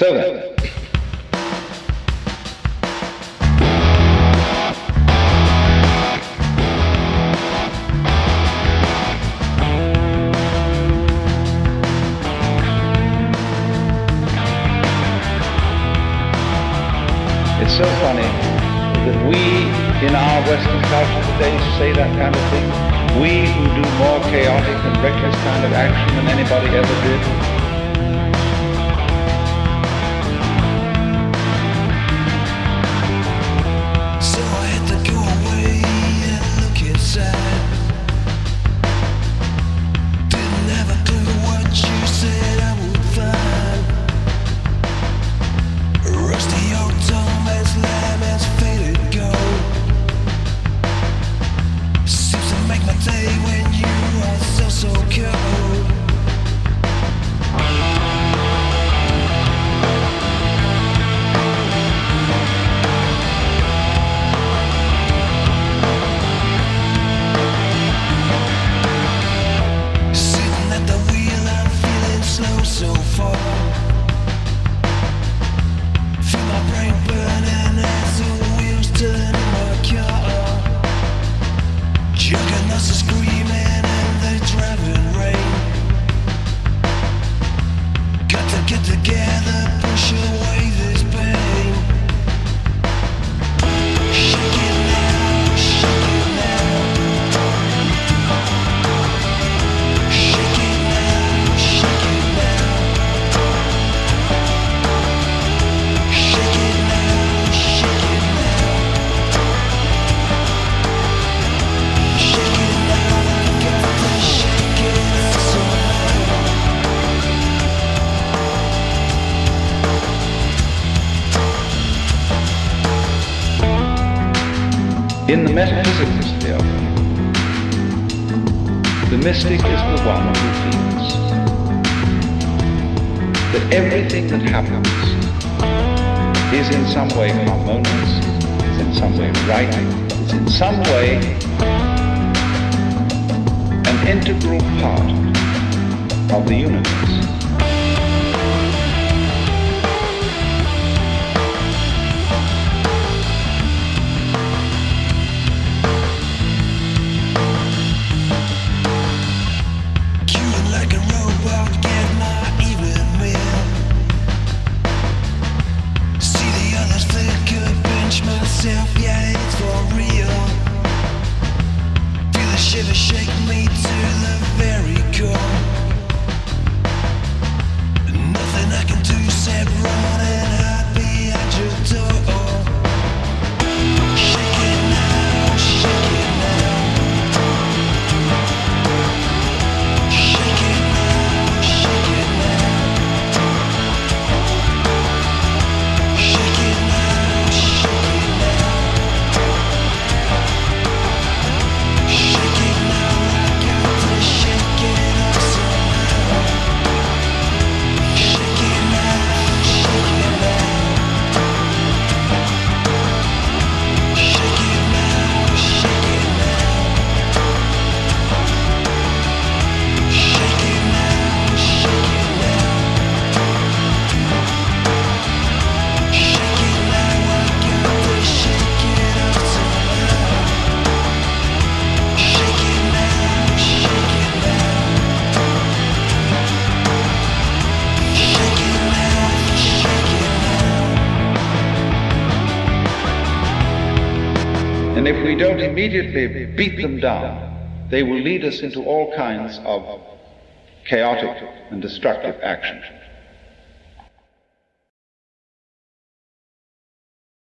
Seven. It's so funny that we in our Western culture today say that kind of thing. We who do more chaotic and reckless kind of action than anybody ever did. In the metaphysics, therefore, the mystic is the one who feels that everything that happens is in some way harmonious, is in some way right, is in some way an integral part of the universe. myself And if we don't immediately beat them down, they will lead us into all kinds of chaotic and destructive actions.